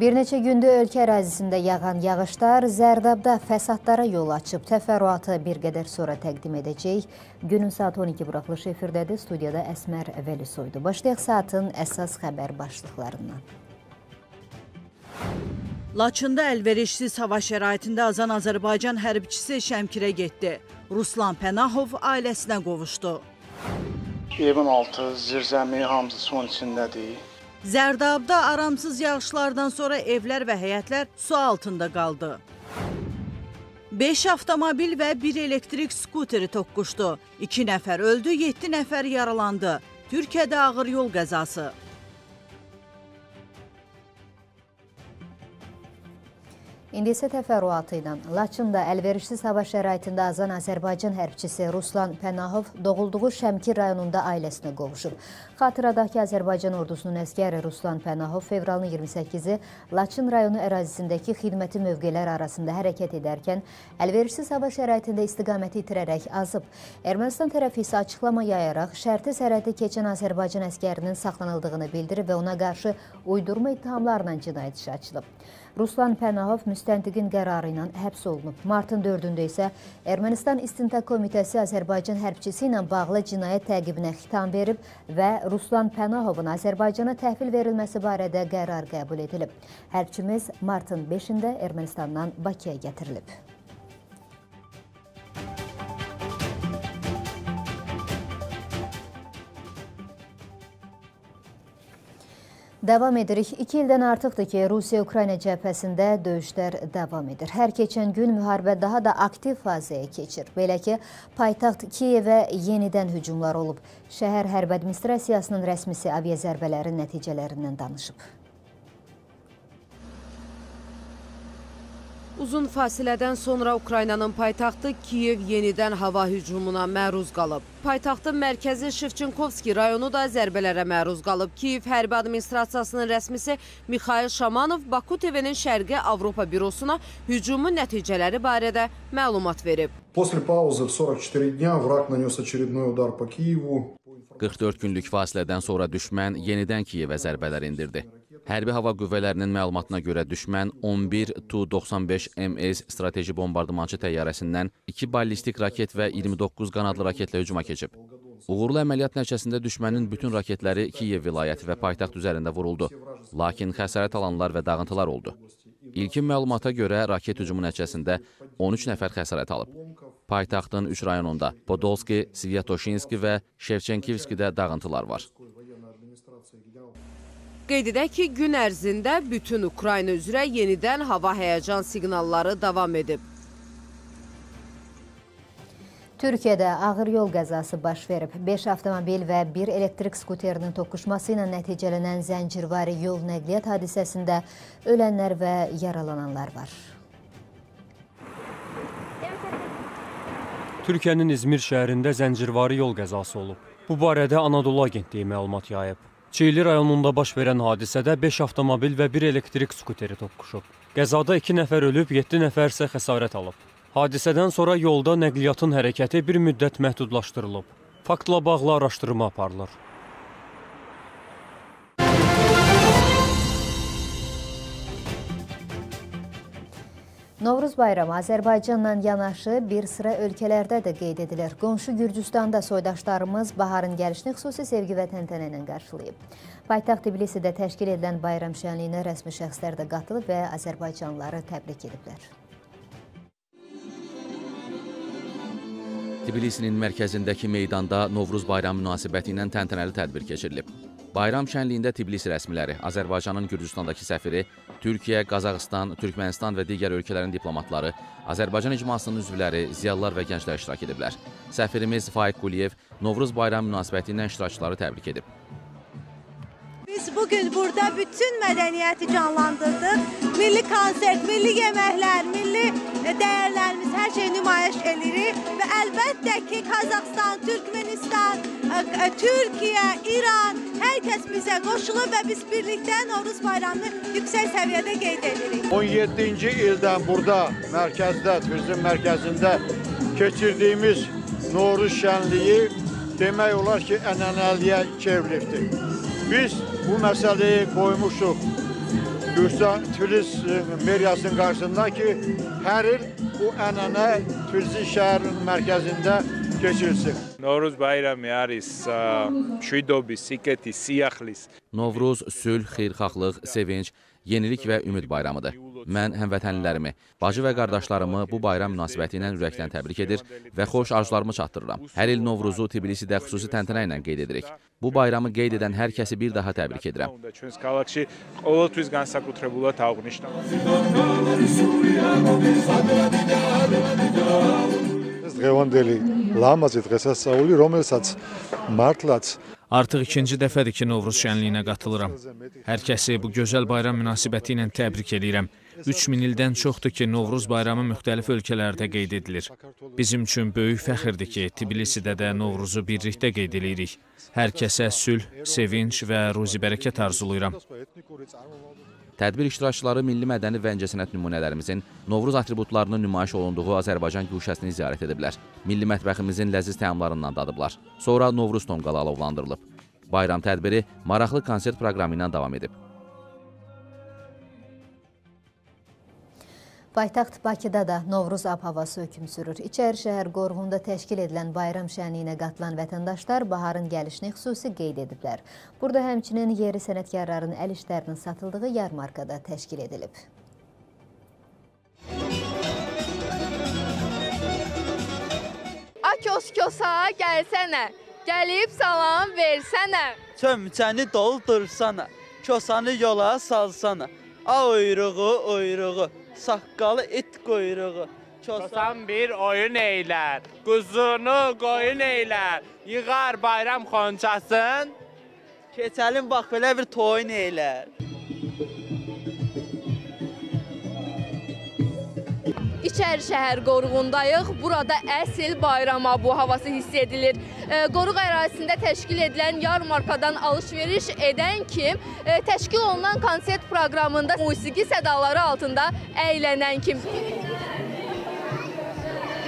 Bir neçə gündür ölkə ərazisində yağan yağışlar Zərdabda fəsadlara yol açıb. Təfərrüatı bir qədər sonra təqdim edəcək. Günün saat 12 buraxılış efirdədir. Studiyada Əsmər Vəlisoydu. Başlayaq saatın əsas xəbər başlıqlarından. Laçında əlverişsiz hava şəraitində azan Azərbaycan hərbçisi Şəmkirə getdi. Ruslan Pənahov ailəsinə qovuşdu. Evin altı, zirzəmi hamısı son içindədir. Zərdabda aramsız yağışlardan sonra evlər və həyətlər su altında qaldı. 5 avtomobil və 1 elektrik skuteri toqquşdu. 2 nəfər öldü, 7 nəfər yaralandı. Türkiyədə ağır yol qəzası. İndi isə təfərrüatı ilə Laçında əlverişsiz hava şəraitində azan Azərbaycan hərbçisi Ruslan Pənahov doğulduğu Şəmkir rayonunda ailəsinə qovuşub. Xatıradakı Azərbaycan ordusunun əskəri Ruslan Pənahov fevralın 28-i Laçın rayonu ərazisindəki xidməti mövqelər arasında hərəkət edərkən əlverişsiz hava şəraitində istiqaməti itirərək azıb. Ermənistan tərəfi isə açıqlama yayaraq şərti sərhədi keçən Azərbaycan əskərinin saxlanıldığını bildirib və ona qarşı uydurma ittihamlarla cinayət işi açılıb. Ruslan Pənahov müstəntiqin qərarı ilə həbs olunub. Martın 4-də isə Ermənistan İstintaq Komitəsi Azərbaycan hərbçisi ilə bağlı cinayət təqibinə xitam verib və Ruslan Pənahovun Azərbaycana təhvil verilməsi barədə qərar qəbul edilib. Hərbçimiz martın 5-də Ermənistandan Bakıya gətirilib. Davam edirik. İki ildən artıqdır ki, Rusiya-Ukrayna cəbhəsində döyüşlər davam edir. Hər keçən gün müharibə daha da aktiv fazaya keçir. Belə ki, paytaxt Kiyevə yenidən hücumlar olub. Şəhər Hərb Administrasiyasının rəsmisi aviazərbələrin nəticələrindən danışıb. Uzun fasilədən sonra Ukraynanın paytaxtı Kiyev yenidən hava hücumuna məruz qalıb. Paytaxtın mərkəzi Şevçenkovski rayonu da zərbələrə məruz qalıb. Kiyev Hərbi Administrasiyasının rəsmisi Mikhail Şamanov Baku TV-nin Şərqi Avropa bürosuna hücumun nəticələri barədə məlumat verib. После паузы в 44 дня враг нанес очередной удар по Киеву. 44 günlük fasilədən sonra düşmən yenidən Kiyevə zərbələr indirdi. Hərbi hava qüvvələrinin məlumatına görə düşmən 11 Tu-95MS strateji bombardımançı təyyarəsindən 2 ballistik raket və 29 qanadlı raketlə hücuma keçib. Uğurlu əməliyyat nəticəsində düşmənin bütün raketləri Kiyev vilayəti və paytaxt üzərində vuruldu. Lakin xəsarət alanlar və dağıntılar oldu. İlkin məlumata görə raket hücumu nəticəsində 13 nəfər xəsarət alıb. Paytaxtın 3 rayonunda Podolski, Svyatoşinski və Şevçenkivskidə dağıntılar var. Qeyd edək ki, gün ərzində bütün Ukrayna üzrə yenidən hava həyəcan siqnalları davam edib. Türkiyədə ağır yol qəzası baş verib. 5 avtomobil və 1 elektrik skuterinin toqquşması ilə nəticələnən zəncirvari yol nəqliyyat hadisəsində ölənlər və yaralananlar var. Türkiyənin İzmir şəhərində zəncirvari yol qəzası olub. Bu barədə Anadolu Agentliyi məlumat yayıb. Çiyili rayonunda baş verən hadisədə 5 avtomobil və 1 elektrik skuteri toqquşub. Qəzada 2 nəfər ölüb, 7 nəfər isə xəsarət alıb. Hadisədən sonra yolda nəqliyyatın hərəkəti bir müddət məhdudlaşdırılıb. Faktla bağlı araşdırma aparılır. Novruz bayramı Azərbaycanla yanaşı bir sıra ölkələrdə də qeyd edilir. Qonşu Gürcüstanda soydaşlarımız baharın gəlişini xüsusi sevgi və təntənə ilə qarşılayıb. Paytaxt Tbilisidə təşkil edilən bayram şənliyinə rəsmi şəxslər də qatılıb və Azərbaycanlıları təbrik ediblər. Tbilisinin mərkəzindəki meydanda Novruz bayramı münasibəti ilə təntənəli tədbir keçirilib. Bayram şənliyində Tbilisi rəsmiləri, Azərbaycanın Gürcüstandakı səfiri, Türkiyə, Qazaxıstan, Türkmənistan və digər ölkələrin diplomatları, Azərbaycan icmasının üzvləri, ziyalılar və gənclər iştirak ediblər. Səfirimiz Faiq Quliyev Novruz bayramı münasibəti ilə iştirakçıları təbrik edib. Biz bugün burada bütün mədəniyyəti canlandırdıq. Milli konsert, milli yeməklər, milli dəyərlərimiz hər şey nümayiş edirik və əlbəttə ki, Qazaxstan, Türkmenistan, Türkiyə, İran, hər kəs bizə qoşulur və biz birlikdə Novruz bayramını yüksək səviyyədə qeyd edirik. 17-ci ildən burada mərkəzdə, turizm mərkəzində keçirdiyimiz Novruz şənliyi demək olar ki, ənənəliyə çevrilibdir. Biz bu məsələyi qoymuşuq Bursa Turizm e, meriyasının qarşısında ki, hər il bu ənənə turizm şəhərinin mərkəzində keçirilsin. Novruz bayramı yaris, şüdobi, siketi, siyaxlis. Novruz sülh, xeyrxahlıq, sevinç, yenilik və ümid bayramıdır. Mən həmvətənlilərimi, bacı və qardaşlarımı bu bayram münasibəti ilə ürəkdən təbrik edir və xoş arzularımı çatdırıram. Hər il Novruzu Tbilisidə xüsusi təntənə ilə qeyd edirik. Bu bayramı qeyd edən hər kəsi bir daha təbrik edirəm. უნდა ჩვენს ქალაქში ყოველთვის განსაკუთრებულად აღნიშნავ. ეს დღევანდელი ლამაზი დღესასწაული, რომელსაც მართლაც Artıq ikinci dəfədir ki, Novruz şənliyinə qatılıram. Hər kəsi bu gözəl bayram münasibəti ilə təbrik edirəm. 3000 ildən çoxdur ki, Novruz bayramı müxtəlif ölkələrdə qeyd edilir. Bizim üçün böyük fəxrdir ki, Tbilisidə də Novruzu birlikdə qeyd edirik. Hər kəsə sülh, sevinc və ruzi bərəkət arzulayıram. Tədbir iştirakçıları milli mədəni və incəsənət nümunələrimizin Novruz atributlarının nümayiş olunduğu Azərbaycan güşəsini ziyarət ediblər. Milli mətbəximizin ləziz təamlarından dadıblar. Sonra Novruz tonqalı alovlandırılıb. Bayram tədbiri maraqlı konsert proqramı ilə davam edib. Paytaxt Bakıda da Novruz ab havası hökm sürür. İçəri şəhər qorğunda təşkil edilən bayram şənliyinə qatılan vətəndaşlar baharın gəlişini xüsusi qeyd ediblər. Burada həmçinin yeri sənətkarların əl işlərinin satıldığı yarmarkada təşkil edilib. A kioskosa gəlsənə, gəlib salam versənə. Çömçəni doldursana, kosanı yola salsana. A uyruğu, uyruğu, saqqalı it quyruğu. Kosan bir oyun eylər, quzunu qoyun eylər, yığar bayram xonçasın. Keçəlim bax belə bir toyun eylər. İçəri şəhər qoruğundayıq. Burada əsl bayrama bu havası hiss edilir. E, qoruq ərazisində təşkil edilən yarmarkadan alış-veriş edən kim, e, təşkil olunan konsert proqramında musiqi sədaları altında əylənən kim.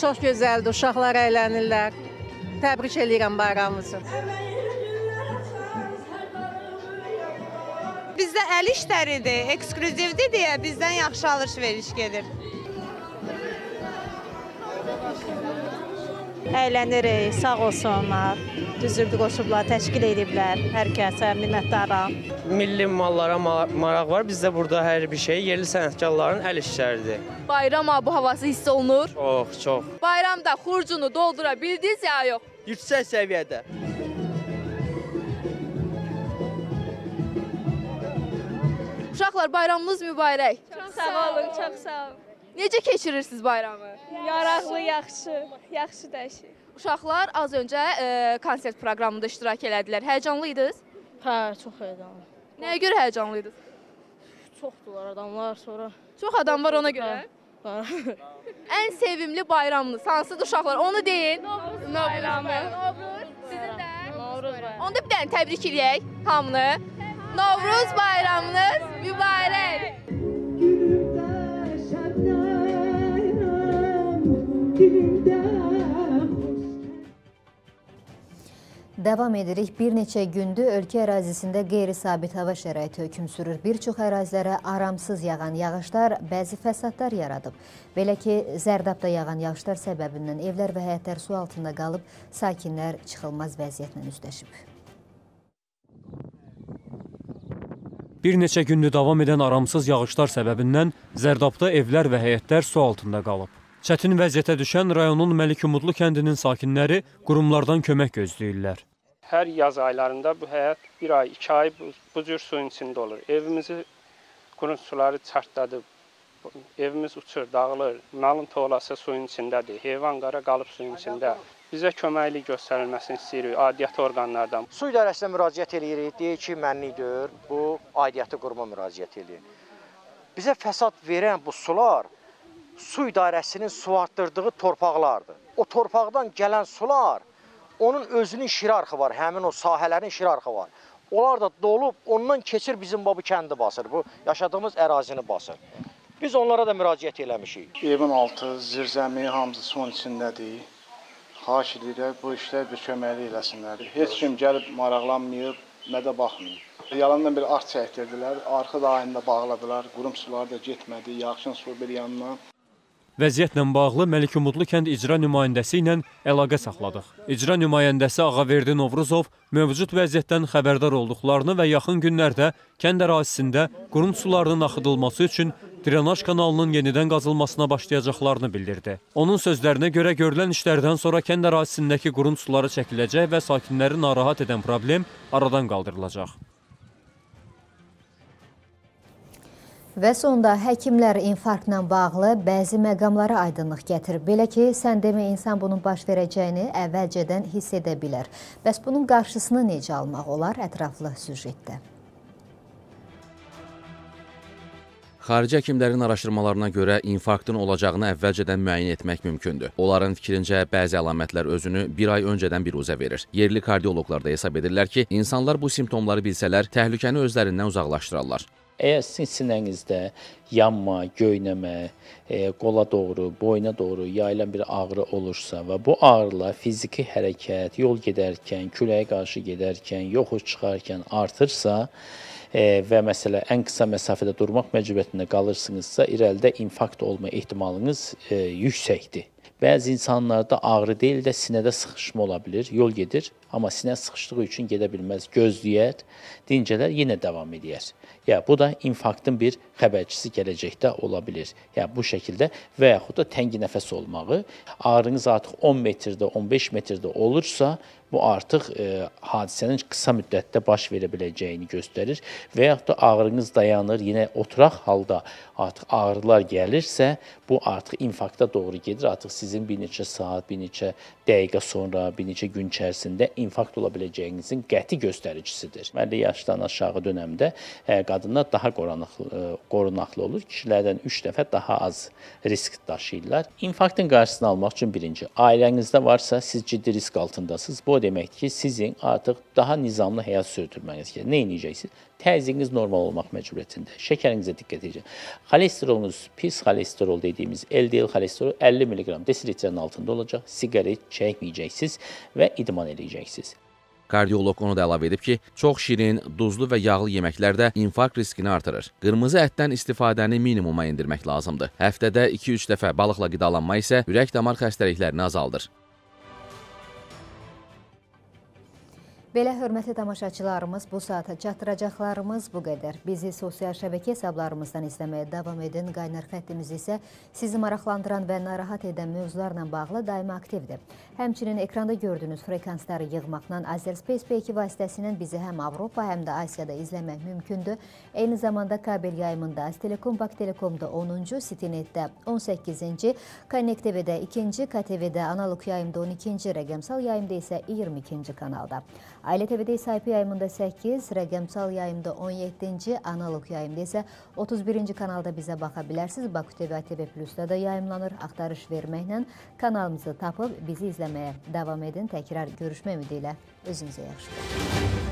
Çox gözəldir, uşaqlar əylənirlər. Təbrik eləyirəm bayramımızı. Bizdə əl işləridir, eksklüzivdir deyə bizdən yaxşı alış-veriş gedir. Əylənirik, sağ olsunlar. Düzüldü qoşublar, təşkil ediblər. Hər kəsə minnətdaram. Milli mallara ma- maraq var. Bizdə burada hər bir şey yerli sənətkarların əl işləridir. Bayram bu havası hiss olunur. Çox, çox. Bayramda xurcunu doldura bildiniz ya yox? Yüksək səviyyədə. Uşaqlar bayramınız mübarək. Çox sağ olun, çox sağ olun. Necə keçirirsiniz bayramı? Yaraqlı, yaxşı, yaxşı dəyişik. Uşaqlar az öncə e, konsert proqramında iştirak elədilər. Həyəcanlı idiniz? Hə, çox heyecanlı. Nəyə görə həyəcanlı idiniz? Çoxdular adamlar sonra. Çox adam var ona görə. Hə. Ən sevimli bayramınız hansıdır uşaqlar? Onu deyin. Novruz bayramı. Novruz. Sizin də? Novruz bayramı. Onda bir dənə təbrik eləyək hamını. Novruz bayramınız mübarək. Davam edirik. Bir neçə gündür ölkə ərazisində qeyri-sabit hava şəraiti hökm sürür. Bir çox ərazilərə aramsız yağan yağışlar bəzi fəsadlar yaradıb. Belə ki, Zərdabda yağan yağışlar səbəbindən evlər və həyətlər su altında qalıb, sakinlər çıxılmaz vəziyyətlə üzləşib. Bir neçə gündür davam edən aramsız yağışlar səbəbindən Zərdabda evlər və həyətlər su altında qalıb. Çətin vəziyyətə düşən rayonun Məlikumudlu kəndinin sakinləri qurumlardan kömək gözləyirlər. Hər yaz aylarında bu həyət bir ay, iki ay bu, bu cür suyun içində olur. Evimizi qurun suları çartladı. Evimiz uçur, dağılır. Malın toğlası suyun içindədir. Heyvan qara qalıb suyun içində. Bizə köməklik göstərilməsini istəyirik aidiyyəti orqanlardan. Su idarəsinə müraciət eləyirik. Deyir ki, mənlikdir. Bu aidiyyəti quruma müraciət eləyir. Bizə fəsad verən bu sular su idarəsinin suvartdırdığı torpaqlardır. O torpaqdan gələn sular onun özünün şirarxı var, həmin o sahələrin şirarxı var. Onlar da dolub ondan keçir bizim bu kəndi basır. Bu yaşadığımız ərazini basır. Biz onlara da müraciət eləmişik. Evin altı, zirzəmi hamısı suyun içindədir. Xahiş edirək bu işlər bir köməklik eləsinlər. Heç kim gəlib maraqlanmayıb, nə də baxmayıb. Yalandan bir arx çəkdirdilər, arxa dayında bağladılar, qurum suları da getmədi, yaxşın su bir yandan. Vəziyyətlə bağlı Məlikümudlu kənd icra nümayəndəsi ilə əlaqə saxladıq. İcra nümayəndəsi Ağaverdi Novruzov mövcud vəziyyətdən xəbərdar olduqlarını və yaxın günlərdə kənd ərazisində qurum sularının axıdılması üçün drenaj kanalının yenidən qazılmasına başlayacaqlarını bildirdi. Onun sözlərinə görə görülən işlərdən sonra kənd ərazisindəki qurum suları çəkiləcək və sakinləri narahat edən problem aradan qaldırılacaq. Və sonda həkimlər infarktla bağlı bəzi məqamlara aydınlıq gətirib. Belə ki, sən demə insan bunun baş verəcəyini əvvəlcədən hiss edə bilər. Bəs bunun qarşısını necə almaq olar? Ətraflı süjetdə. Xarici həkimlərin araşdırmalarına görə infarktın olacağını əvvəlcədən müəyyən etmək mümkündür. Onların fikrincə bəzi əlamətlər özünü bir ay öncədən biruzə verir. Yerli kardioloqlar da hesab edirlər ki, insanlar bu simptomları bilsələr, təhlükəni özlərindən uzaqlaşdırarlar. Əgər sizin sinənizdə yanma, göynəmə, e, qola doğru, boyna doğru yayılan bir ağrı olursa və bu ağrılar fiziki hərəkət, yol gedərkən, küləyə qarşı gedərkən, yoxuş çıxarkən artırsa e, və məsələ ən qısa məsafədə durmaq məcburiyyətində qalırsınızsa, irəlidə infarkt olma ehtimalınız e, yüksəkdir. Bəzi insanlarda ağrı deyil də sinədə sıxışma ola bilər. Yol gedir, amma sinə sıxışdığı üçün gedə bilməz. Gözləyər, dincələr, yenə davam edər. Ya bu da infarktın bir xəbərçisi gələcəkdə ola bilər. Ya bu şəkildə və yaxud da təngi nəfəs olmağı, ağrınız artıq 10 metrdə, 15 metrdə olursa, bu artıq e, hadisənin qısa müddətdə baş verə biləcəyini göstərir və yaxud da ağrınız dayanır, yenə oturaq halda artıq ağrılar gəlirsə, bu artıq infarkta doğru gedir. Artıq sizin bir neçə saat, bir neçə dəqiqə sonra, bir neçə gün içərisində infarkt ola biləcəyinizin qəti göstəricisidir. 50 yaşdan aşağı dönəmdə e, qadınlar daha qorunaqlı, e, qorunaqlı olur. Kişilərdən 3 dəfə daha az risk daşıyırlar. İnfarktın qarşısını almaq üçün birinci, ailənizdə varsa siz ciddi risk altındasınız. Bu o deməkdir ki, sizin artıq daha nizamlı həyat sürdürməniz gerekir. Nə edəcəksiniz? Təzyiqiniz normal olmaq məcburiyyətində. Şəkərinizə diqqət edəcək. Xolesterolunuz, pis xolesterol dediyimiz LDL xolesterol 50 mq desilitrin altında olacaq. Siqaret çəkməyəcəksiniz və idman edəcəksiniz. Kardioloq onu da əlavə edib ki, çox şirin, duzlu və yağlı yeməklər də infarkt riskini artırır. Qırmızı ətdən istifadəni minimuma endirmək lazımdır. Həftədə 2-3 dəfə balıqla qidalanma isə ürək-damar xəstəliklərini azaldır. Belə hörmətli tamaşaçılarımız, bu saata çatdıracaqlarımız bu qədər. Bizi sosial şəbəkə hesablarımızdan izləməyə davam edin. Qaynar xəttimiz isə sizi maraqlandıran və narahat edən mövzularla bağlı daima aktivdir. Həmçinin ekranda gördüyünüz frekansları yığmaqla Azərspace P2 vasitəsilə bizi həm Avropa, həm də Asiyada izləmək mümkündür. Eyni zamanda kabel yayımında Aztelekom, Bak Telekomda 10-cu, Citynet-də 18-ci, Connect TV-də 2-ci, KTV-də analog yayımda 12-ci, rəqəmsal yayımda isə 22-ci kanalda. Ailə TV-də isə IP yayımında 8, rəqəmsal yayımda 17-ci, analog yayımda isə 31-ci kanalda bizə baxa bilərsiniz. Baku TV, ATV Plus-da da yayımlanır. Axtarış verməklə kanalımızı tapıb bizi izləməyə davam edin. Təkrar görüşmək ümidi ilə özünüzə yaxşı baxın.